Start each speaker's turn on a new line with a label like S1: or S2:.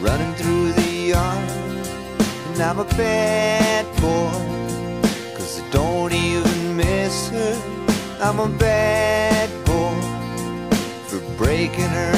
S1: running through the yard. And I'm a bad boy, cause I don't even miss her. I'm a bad boy for breaking her.